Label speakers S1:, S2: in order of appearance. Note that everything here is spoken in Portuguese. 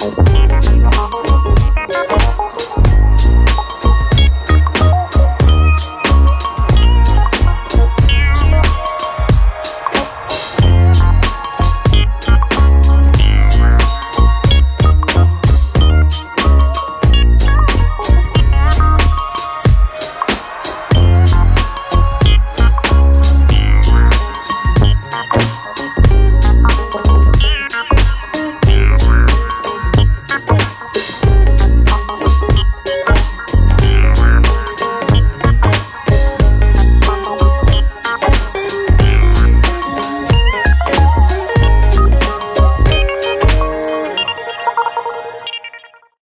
S1: Tchau.